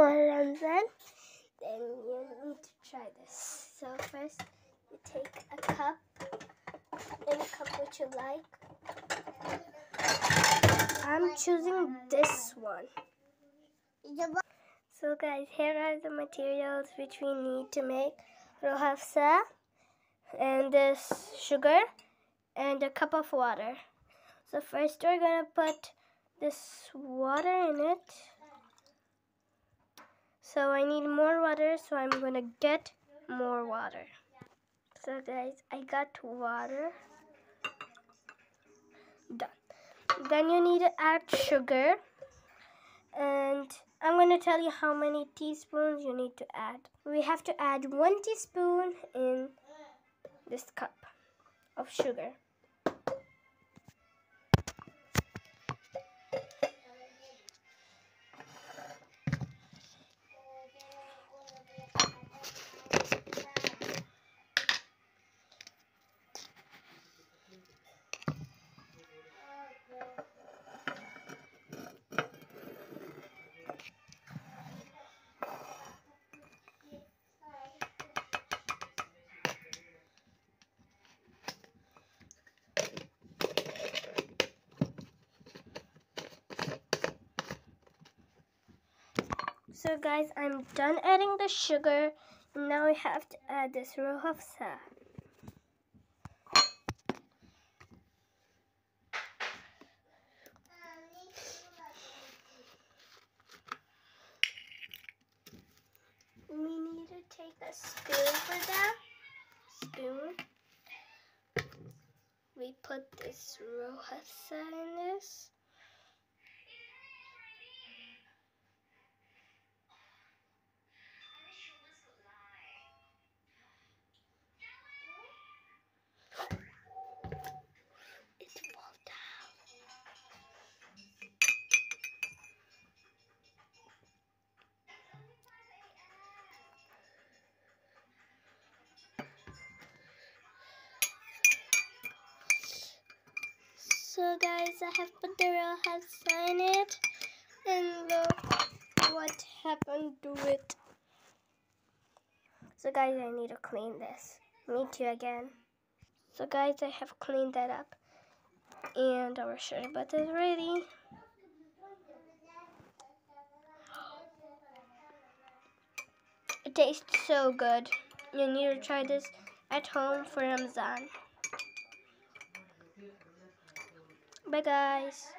for Ramzan, then you need to try this. So first, you take a cup, any cup which you like. I'm choosing this one. So guys, here are the materials which we need to make roh afza and this sugar and a cup of water. So first we're gonna put this water in it. So I need more water, so I'm gonna get more water. So guys, I got water. Done. Then you need to add sugar and I'm to tell you how many teaspoons you need to add. We have to add one teaspoon in this cup of sugar. So guys, I'm done adding the sugar. Now we have to add this roh afza. We need to take a spoon for that. Spoon. We put this roh afza in this. So guys, I have put the roh afza in it, and look what happened to it. So guys, I need to clean this. Me too again. So guys, I have cleaned that up, and our sherbet is ready. It tastes so good. You need to try this at home for Ramzan. Bye guys.